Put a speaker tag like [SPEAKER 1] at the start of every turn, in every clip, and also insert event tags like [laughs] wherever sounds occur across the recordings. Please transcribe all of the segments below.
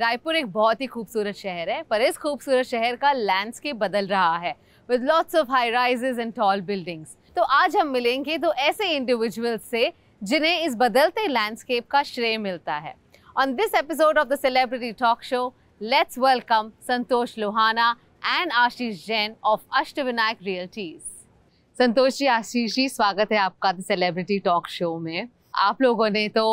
[SPEAKER 1] रायपुर एक बहुत ही खूबसूरत शहर है, पर इस खूबसूरत शहर का लैंडस्केप बदल रहा है with lots of high rises and tall buildings तो आज हम मिलेंगे तो ऐसे इंडिविजुअल्स से, जिन्हें इस बदलते लैंडस्केप का श्रेय मिलता है। On this episode of the celebrity talk show let's welcome Santosh Lohana and Ashish Jain of Ashtavinayak realties Santosh ji Ashish ji स्वागत है आपका द सेलिब्रिटी टॉक शो में। आप लोगों ने तो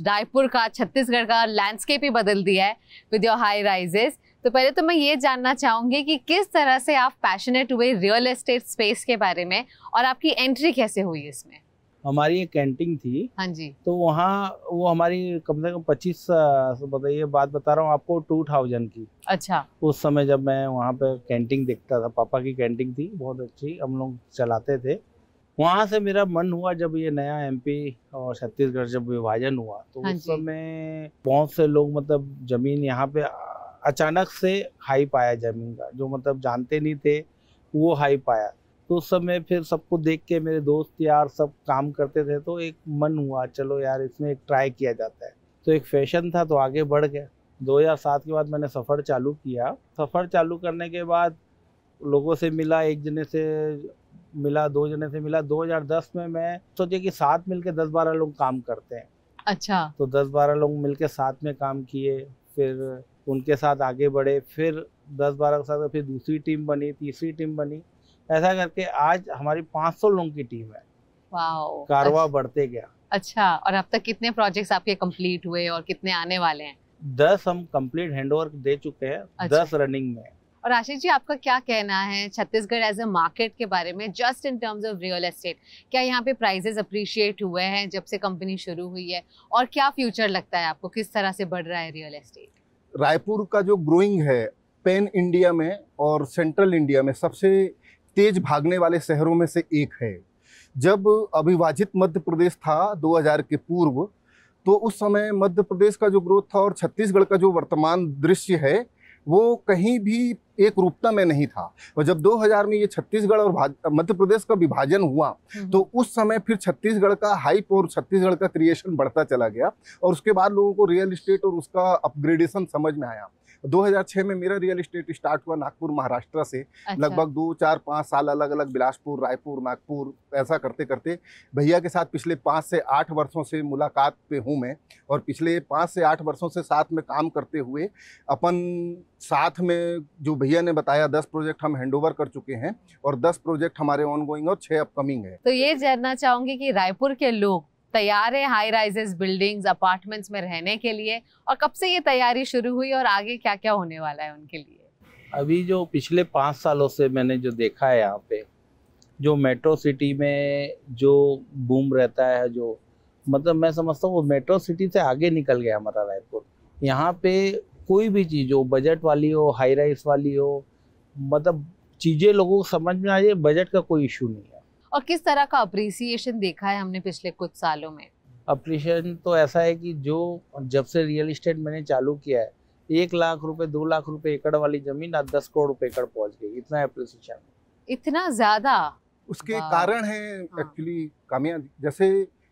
[SPEAKER 1] रायपुर का छत्तीसगढ़ का लैंडस्केप ही बदल दिया है विद योर हाई राइजेस तो पहले तो मैं ये जानना चाहूँगी कि किस तरह से आप पैशनेट हुए रियल एस्टेट स्पेस के बारे में और आपकी एंट्री कैसे हुई इसमें?
[SPEAKER 2] हमारी एक कैंटीन थी।
[SPEAKER 1] हाँ जी।
[SPEAKER 2] तो वहाँ वो हमारी कम से कम पच्चीस बताइए बात बता रहा हूँ आपको टू थाउज़ेंड की।
[SPEAKER 1] अच्छा।
[SPEAKER 2] उस समय जब मैं वहाँ पे कैंटीन देखता था पापा की कैंटीन थी बहुत अच्छी हम लोग चलाते थे। वहाँ से मेरा मन हुआ जब ये नया एमपी और छत्तीसगढ़ जब विभाजन हुआ तो
[SPEAKER 1] हाँ
[SPEAKER 2] उस समय बहुत से लोग मतलब ज़मीन यहाँ पे अचानक से हाई पाया ज़मीन का जो मतलब जानते नहीं थे वो हाई पाया। तो उस समय फिर सबको देख के मेरे दोस्त यार सब काम करते थे तो एक मन हुआ चलो यार इसमें एक ट्राई किया जाता है। तो एक फ़ैशन था तो आगे बढ़ गया। 2007 के बाद मैंने सफ़र चालू किया। सफ़र चालू करने के बाद लोगों से मिला एक जने से मिला दो जने से मिला। 2010 में मैं सोचे कि साथ मिलके 10-12 लोग काम करते हैं।
[SPEAKER 1] अच्छा।
[SPEAKER 2] तो 10-12 लोग मिलके साथ में काम किए फिर उनके साथ आगे बढ़े फिर 10-12 के साथ फिर दूसरी टीम बनी तीसरी टीम बनी। ऐसा करके आज हमारी 500 लोगों की टीम है। कारवा बढ़ते गया।
[SPEAKER 1] अच्छा और अब तक कितने प्रोजेक्ट्स आपके कंप्लीट हुए और कितने आने वाले हैं?
[SPEAKER 2] दस हम कंप्लीट हैंडओवर दे चुके हैं
[SPEAKER 1] अच्छा।
[SPEAKER 2] दस रनिंग में।
[SPEAKER 1] और आशीष जी, आपका क्या कहना है छत्तीसगढ़ एज अ मार्केट के बारे में just in terms of real estate क्या यहाँ पे प्राइजेस अप्रिशिएट हुए हैं जब से कंपनी शुरू हुई है? और क्या फ्यूचर लगता है आपको? किस तरह से बढ़ रहा है रियल एस्टेट
[SPEAKER 3] रायपुर का जो ग्रोइंग है पेन इंडिया में और सेंट्रल इंडिया में सबसे तेज भागने वाले शहरों में से एक है। जब अविभाजित मध्य प्रदेश था 2000 के पूर्व तो उस समय मध्य प्रदेश का जो ग्रोथ था और छत्तीसगढ़ का जो वर्तमान दृश्य है वो कहीं भी एक रूपता में नहीं था। और जब 2000 में ये छत्तीसगढ़ और मध्य प्रदेश का विभाजन हुआ तो उस समय फिर छत्तीसगढ़ का हाइप और छत्तीसगढ़ का क्रिएशन बढ़ता चला गया और उसके बाद लोगों को रियल इस्टेट और उसका अपग्रेडेशन समझ में आया। 2006 में मेरा रियल इस्टेट स्टार्ट हुआ नागपुर महाराष्ट्र से।
[SPEAKER 1] अच्छा,
[SPEAKER 3] लगभग दो चार पाँच साल अलग अलग बिलासपुर रायपुर नागपुर ऐसा करते करते भैया के साथ पिछले पाँच से आठ वर्षों से मुलाकात पे हूँ मैं और पिछले पाँच से आठ वर्षों से साथ में काम करते हुए अपन साथ में जो भैया ने बताया दस प्रोजेक्ट हम हैंडओवर कर चुके हैं और दस प्रोजेक्ट हमारे ऑन गोइंग और छः अपकमिंग है।
[SPEAKER 1] तो ये जानना चाहूँगी कि रायपुर के लोग तैयार है हाई राइजेस बिल्डिंग्स अपार्टमेंट्स में रहने के लिए। और कब से ये तैयारी शुरू हुई और आगे क्या क्या होने वाला है उनके लिए?
[SPEAKER 2] अभी जो पिछले पाँच सालों से मैंने जो देखा है यहाँ पे, जो मेट्रो सिटी में जो बूम रहता है, जो मतलब मैं समझता हूँ वो मेट्रो सिटी से आगे निकल गया हमारा रायपुर। यहाँ पे कोई भी चीज़ हो बजट वाली हो हाई राइस वाली हो मतलब चीज़ें लोगों को समझ में आ जाए बजट का कोई इशू नहीं है।
[SPEAKER 1] और किस तरह का अप्रिसिएशन देखा है हमने पिछले कुछ सालों में?
[SPEAKER 2] अप्रिसिएशन तो ऐसा है कि जो जब से रियल इस्टेट मैंने चालू किया है एक लाख रुपए दो लाख रुपए एकड़ वाली ज़मीन आज दस करोड़ रुपए एकड़ पहुँच गई इतना अप्रिसिएशन
[SPEAKER 1] इतना ज़्यादा?
[SPEAKER 3] उसके कारण है
[SPEAKER 1] हाँ।
[SPEAKER 3] एक्चुअली कामयाब। जैसे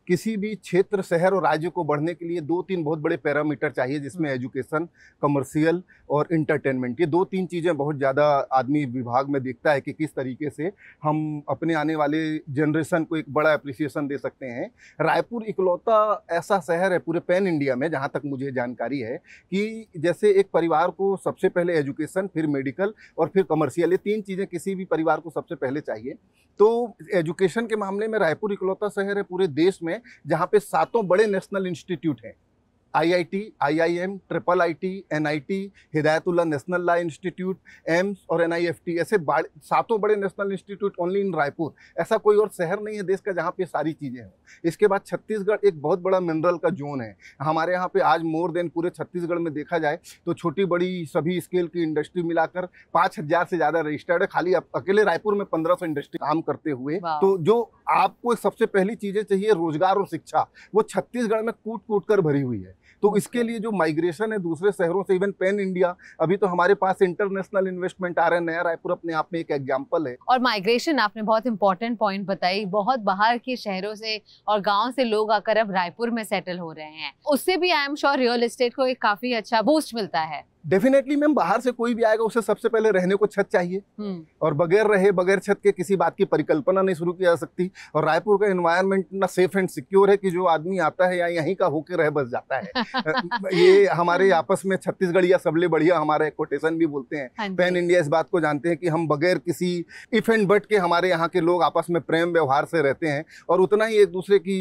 [SPEAKER 3] किसी भी क्षेत्र शहर और राज्य को बढ़ने के लिए दो तीन बहुत बड़े पैरामीटर चाहिए जिसमें एजुकेशन कमर्शियल और इंटरटेनमेंट ये दो तीन चीज़ें बहुत ज़्यादा आदमी विभाग में देखता है कि किस तरीके से हम अपने आने वाले जनरेशन को एक बड़ा अप्रिसिएशन दे सकते हैं। रायपुर इकलौता ऐसा शहर है पूरे पैन इंडिया में जहाँ तक मुझे जानकारी है कि जैसे एक परिवार को सबसे पहले एजुकेशन फिर मेडिकल और फिर कमर्शियल ये तीन चीज़ें किसी भी परिवार को सबसे पहले चाहिए। तो एजुकेशन के मामले में रायपुर इकलौता शहर है पूरे देश में जहाँ पे सातों बड़े नेशनल इंस्टीट्यूट हैं। IIT, IIM, triple IT, NIT, Hidayatullah national law institute, AIIMS और एनआईएफटी ऐसे सातों बड़े national institute only in Raipur ऐसा कोई और शहर नहीं है देश का जहाँ पे सारी चीज़ें हों। इसके बाद छत्तीसगढ़ एक बहुत बड़ा मिनरल का जोन है। हमारे यहाँ पे आज मोर देन पूरे छत्तीसगढ़ में देखा जाए तो छोटी बड़ी सभी स्केल की इंडस्ट्री मिलाकर पाँच हज़ार से ज़्यादा रजिस्टर्ड है। खाली अकेले रायपुर में पंद्रह सौ इंडस्ट्री काम करते हुए। तो जो आपको सबसे पहली चीज़ें चाहिए रोज़गार और शिक्षा वो छत्तीसगढ़ में कूट कूट कर भरी हुई है। तो इसके लिए जो माइग्रेशन है दूसरे शहरों से इवन पेन इंडिया अभी तो हमारे पास इंटरनेशनल इन्वेस्टमेंट आ रहा है, नया रायपुर अपने आप में एक एग्ज़ाम्पल है।
[SPEAKER 1] और माइग्रेशन आपने बहुत इंपॉर्टेंट पॉइंट बताई, बहुत बाहर के शहरों से और गाँव से लोग आकर अब रायपुर में सेटल हो रहे हैं। उससे भी I am sure real estate को एक काफ़ी अच्छा बूस्ट मिलता है।
[SPEAKER 3] डेफिनेटली मैम बाहर से कोई भी आएगा उसे सबसे पहले रहने को छत चाहिए।
[SPEAKER 1] हम्म।
[SPEAKER 3] और बगैर रहे बगैर छत के किसी बात की परिकल्पना नहीं शुरू की जा सकती। और रायपुर का एनवायरनमेंट इतना सेफ़ एंड सिक्योर है कि जो आदमी आता है या यहीं का होकर रह बस जाता है। [laughs] ये हमारे आपस में छत्तीसगढ़ या सबले बढ़िया हमारा कोटेशन भी बोलते हैं।
[SPEAKER 1] हाँ
[SPEAKER 3] पैन इंडिया इस बात को जानते हैं कि हम बगैर किसी इफ़ एंड बट के हमारे यहाँ के लोग आपस में प्रेम व्यवहार से रहते हैं। और उतना ही एक दूसरे की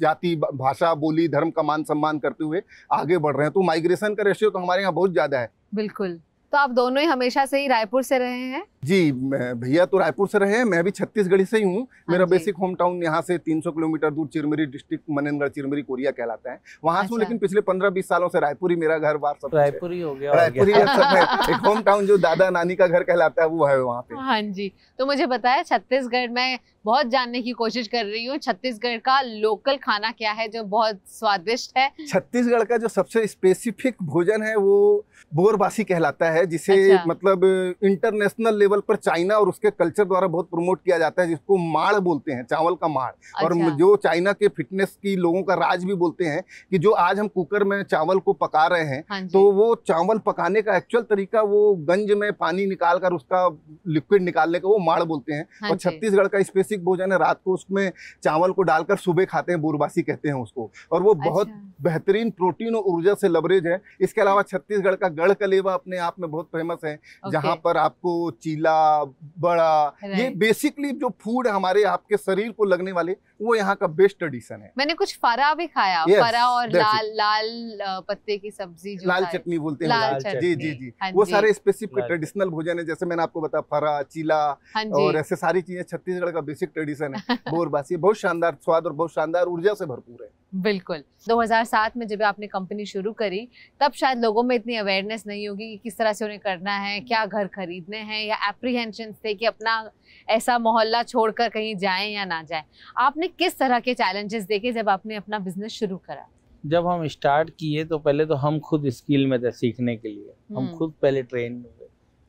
[SPEAKER 3] जाति भाषा बोली धर्म का मान सम्मान करते हुए आगे बढ़ रहे हैं। तो माइग्रेशन का रेशियो तो हमारे यहाँ बहुत ज़्यादा है।
[SPEAKER 1] बिल्कुल। तो आप दोनों ही हमेशा से ही रायपुर से रहे हैं?
[SPEAKER 3] जी भैया तो रायपुर से रहे मैं भी छत्तीसगढ़ी से ही हूँ। मेरा बेसिक होम टाउन यहाँ से 300 किलोमीटर दूर चिरमिरी डिस्ट्रिक्ट मनेन्द्र चिरमिरी कोरिया कहलाता है। वहाँ से हूँ
[SPEAKER 1] अच्छा।
[SPEAKER 3] लेकिन पिछले 15-20 सालों से रायपुर ही मेरा घर बार सब
[SPEAKER 2] रायपुर ही हो गया
[SPEAKER 3] रायपुर ही सब है। एक होम टाउन जो दादा नानी का घर कहलाता है वो है वहाँ पे।
[SPEAKER 1] हाँ जी। तो मुझे बताया छत्तीसगढ़ में बहुत जानने की कोशिश कर रही हूँ छत्तीसगढ़ का लोकल खाना क्या है जो बहुत स्वादिष्ट है?
[SPEAKER 3] छत्तीसगढ़ का जो सबसे स्पेसिफिक भोजन है वो बोरबासी कहलाता है जिसे
[SPEAKER 1] अच्छा।
[SPEAKER 3] मतलब इंटरनेशनल लेवल पर चाइना और उसके कल्चर द्वारा बहुत प्रमोट किया जाता है जिसको माड़ बोलते हैं चावल का माड़।
[SPEAKER 1] अच्छा।
[SPEAKER 3] और जो चाइना के फिटनेस की लोगों का राज भी बोलते हैं कि जो आज हम कुकर में चावल को पका रहे हैं
[SPEAKER 1] हाँ
[SPEAKER 3] तो वो चावल पकाने का एक्चुअल तरीका वो गंज में पानी निकाल कर उसका लिक्विड निकालने का वो माड़ बोलते हैं।
[SPEAKER 1] हाँ
[SPEAKER 3] और छत्तीसगढ़ का स्पेसिफिक भोजन है रात को उसमें चावल को डालकर सुबह खाते हैं बोरबासी कहते हैं उसको। और वो बहुत
[SPEAKER 1] अच्छा,
[SPEAKER 3] बेहतरीन प्रोटीन और ऊर्जा से लबरेज है। इसके अलावा छत्तीसगढ़ का गढ़ कलेवा अपने आप में बहुत फ़ेमस है जहाँ पर आपको चीला बड़ा ये बेसिकली जो फ़ूड है हमारे आपके शरीर को लगने वाले वो यहाँ का बेस्ट एडिशन है।
[SPEAKER 1] मैंने कुछ फरा भी खाया
[SPEAKER 3] Yes,
[SPEAKER 1] फरा और लाल लाल पत्ते की सब्ज़ी जो
[SPEAKER 3] लाल चटनी बोलते हैं
[SPEAKER 1] लाल
[SPEAKER 3] जी जी जी।
[SPEAKER 1] हाँ
[SPEAKER 3] वो सारे स्पेसिफिक ट्रेडिशनल भोजन है जैसे मैंने आपको बताया फरा चीला
[SPEAKER 1] हाँ
[SPEAKER 3] और ऐसे सारी चीज़ें छत्तीसगढ़ का बेसिक ट्रेडिशन है। [laughs] बोरबासी बहुत शानदार स्वाद और बहुत शानदार ऊर्जा से भरपूर है।
[SPEAKER 1] बिल्कुल। 2007 में जब आपने कंपनी शुरू करी तब शायद लोगों में इतनी अवेयरनेस नहीं होगी कि किस तरह से उन्हें करना है क्या घर खरीदने हैं या एप्रीहेंशन थे कि अपना ऐसा मोहल्ला छोड़कर कहीं जाएँ या ना जाएँ। आपने किस तरह के चैलेंजेस देखे जब आपने अपना बिज़नेस शुरू करा?
[SPEAKER 2] जब हम स्टार्ट किए तो पहले तो हम खुद स्किल में थे सीखने के लिए। हम
[SPEAKER 1] हम्म।
[SPEAKER 2] खुद पहले ट्रेन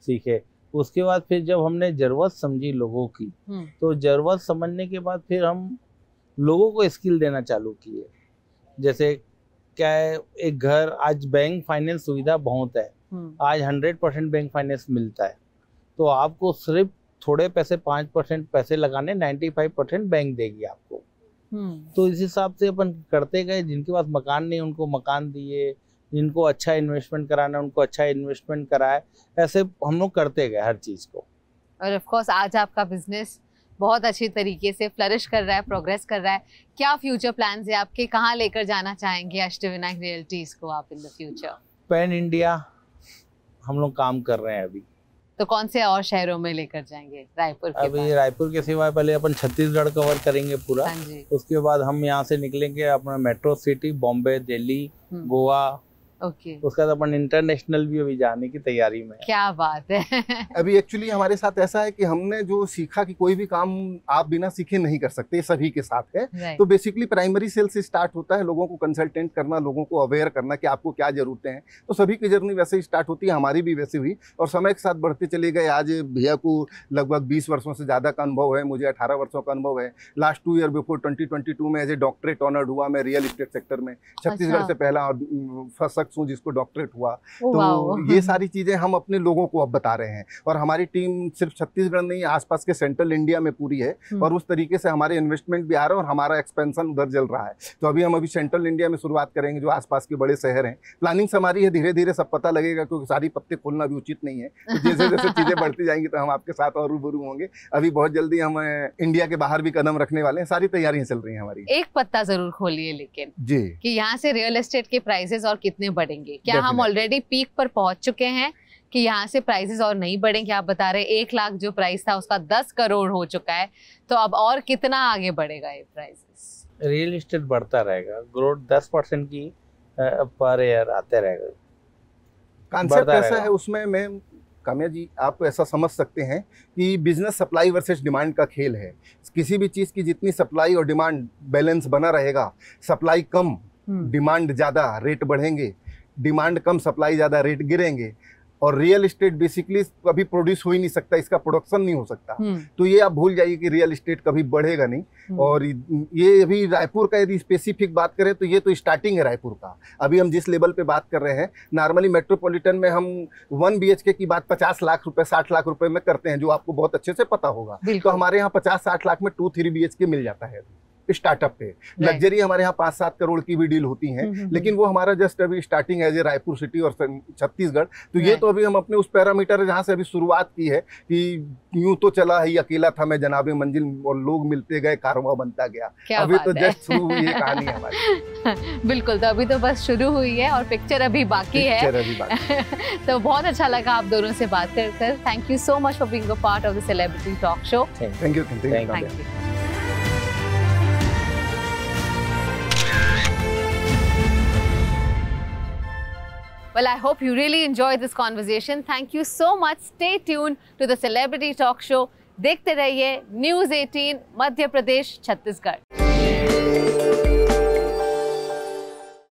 [SPEAKER 2] सीखे। उसके बाद फिर जब हमने ज़रूरत समझी लोगों की
[SPEAKER 1] हम्म,
[SPEAKER 2] तो ज़रूरत समझने के बाद फिर हम लोगों को स्किल देना चालू किए। जैसे क्या है एक घर आज बैंक फाइनेंस सुविधा बहुत है।
[SPEAKER 1] हम्म,
[SPEAKER 2] आज हंड्रेड परसेंट बैंक फाइनेंस मिलता है। तो आपको सिर्फ़ थोड़े पैसे पाँच परसेंट पैसे लगाने नाइन्टी फाइव परसेंट बैंक देगी आपको।
[SPEAKER 1] हम्म,
[SPEAKER 2] तो इस हिसाब से अपन करते गए जिनके पास मकान नहीं उनको मकान दिए जिनको अच्छा इन्वेस्टमेंट कराना उनको अच्छा इन्वेस्टमेंट कराए ऐसे हम लोग करते गए हर चीज़ को।
[SPEAKER 1] और ऑफ़ कोर्स आज आपका बिज़नेस बहुत अच्छी तरीके से फ्लरिश कर रहा है प्रोग्रेस कर रहा है। क्या फ्यूचर प्लान्स है आपके? कहाँ लेकर जाना चाहेंगे अष्टविनायक रियल्टीज को आप in the future
[SPEAKER 2] pan India हम लोग काम कर रहे हैं अभी।
[SPEAKER 1] तो कौन से और शहरों में लेकर जाएँगे? रायपुर के
[SPEAKER 2] अभी रायपुर के सिवाय पहले अपन छत्तीसगढ़ कवर करेंगे पूरा।
[SPEAKER 1] हाँ
[SPEAKER 2] उसके बाद हम यहाँ से निकलेंगे अपना metro city Bombay
[SPEAKER 1] Delhi.
[SPEAKER 2] Goa
[SPEAKER 1] okay
[SPEAKER 2] उसके बाद अपन इंटरनेशनल भी अभी जाने की तैयारी में
[SPEAKER 1] क्या बात है। [laughs]
[SPEAKER 3] अभी एक्चुअली हमारे साथ ऐसा है कि हमने जो सीखा कि कोई भी काम आप बिना सीखे नहीं कर सकते सभी के साथ है।
[SPEAKER 1] Right.
[SPEAKER 3] तो बेसिकली प्राइमरी सेल से स्टार्ट होता है लोगों को कंसल्टेंट करना लोगों को अवेयर करना कि आपको क्या जरूरतें हैं। तो सभी की जर्नी वैसे ही स्टार्ट होती है हमारी भी वैसे हुई। और समय के साथ बढ़ते चले गए। आज भैया को लगभग 20 वर्षों से ज़्यादा का अनुभव है मुझे 18 वर्षों का अनुभव है। लास्ट टू ईयर बिफोर 2022 में एज ए डॉक्टरेट ऑनर्ड हुआ मैं रियल इस्टेट सेक्टर में। छत्तीसगढ़
[SPEAKER 1] अच्छा।
[SPEAKER 3] से पहला फ़र्स्ट हूँ जिसको डॉक्टरेट हुआ तो ये सारी चीज़ें हम अपने लोगों को अब बता रहे हैं। और हमारी टीम सिर्फ़ छत्तीसगढ़ नहीं आसपास के सेंट्रल इंडिया में पूरी है
[SPEAKER 1] हम्म।
[SPEAKER 3] और उस तरीके से हमारे इन्वेस्टमेंट भी आ रहा है और हमारा एक्सपेंशन उधर चल रहा है। तो अभी हम अभी सेंट्रल इंडिया में शुरुआत करेंगे जो आसपास के बड़े शहर हैं। प्लानिंग हमारी है धीरे धीरे सब पता लगेगा क्योंकि सारी पत्ते खोलना भी उचित नहीं है। तो जैसे जैसे [laughs] चीज़ें बढ़ती जाएँगी तो हम आपके साथ और रूबरू होंगे। अभी बहुत जल्दी हम इंडिया के बाहर भी कदम रखने वाले हैं। सारी तैयारियाँ चल रही हैं हमारी।
[SPEAKER 1] एक पत्ता ज़रूर खोलिए लेकिन
[SPEAKER 3] जी।
[SPEAKER 1] कि यहाँ से रियल एस्टेट के प्राइसेस और कितने बढ़ेंगे। क्या हम ऑलरेडी पीक पर पहुँच चुके हैं कि यहाँ से प्राइसेस और नहीं बढ़ेंगे आप बता रहे एक लाख जो प्राइस था उसका दस करोड़ हो चुका है तो अब और कितना आगे बढ़ेगा ये प्राइसेस
[SPEAKER 2] रियल इस्टेट बढ़ता रहेगा। ग्रोथ दस परसेंट की पर ईयर आते रहेगा।
[SPEAKER 3] कॉन्सेप्ट ऐसा है उसमें मैं काम्या जी आप ऐसा समझ सकते हैं कि बिज़नेस सप्लाई वर्सेस डिमांड का खेल है। किसी भी चीज़ की जितनी सप्लाई और डिमांड बैलेंस बना रहेगा सप्लाई कम
[SPEAKER 1] हम्म,
[SPEAKER 3] डिमांड ज़्यादा रेट बढ़ेंगे। डिमांड कम सप्लाई ज़्यादा रेट गिरेंगे और रियल इस्टेट बेसिकली कभी प्रोड्यूस हो ही नहीं सकता इसका प्रोडक्शन नहीं हो सकता।
[SPEAKER 1] हम्म,
[SPEAKER 3] तो ये आप भूल जाइए कि रियल इस्टेट कभी बढ़ेगा नहीं।
[SPEAKER 1] हम्म,
[SPEAKER 3] और ये अभी रायपुर का यदि स्पेसिफिक बात करें तो ये तो स्टार्टिंग है रायपुर का। अभी हम जिस लेवल पे बात कर रहे हैं नॉर्मली मेट्रोपॉलिटन में हम वन बी की बात पचास लाख रुपए साठ लाख रुपए में करते हैं जो आपको बहुत अच्छे से पता होगा। तो हमारे यहाँ पचास साठ लाख में टू थ्री बी मिल जाता है। स्टार्टअप पे। लग्जरी हमारे यहाँ पाँच सात करोड़ की भी डील होती हैं
[SPEAKER 1] हम्म, हम्म,
[SPEAKER 3] लेकिन वो हमारा जस्ट अभी स्टार्टिंग है जे रायपुर सिटी और छत्तीसगढ़। तो ये तो अभी हम अपने उस पैरामीटर जहाँ से अभी शुरुआत की है कि यूँ तो चला ही अकेला था मैं जनाबे मंजिल और लोग मिलते गए कारवा बनता गया। अभी तो जस्ट शुरू हुई है कहानी [laughs] हमारी।
[SPEAKER 1] बिल्कुल तो अभी तो बस शुरू हुई है और पिक्चर अभी बाकी है।
[SPEAKER 3] अभी बाकी [laughs]
[SPEAKER 1] तो बहुत अच्छा लगा आप दोनों से बात कर कर। Thank you so much for being a part of the celebrity
[SPEAKER 3] talk show thank you
[SPEAKER 2] thank
[SPEAKER 1] you Well, I hope you really enjoyed this conversation. Thank you so much. Stay tuned to the Celebrity Talk Show. देखते रहिए news 18 Madhya Pradesh Chhattisgarh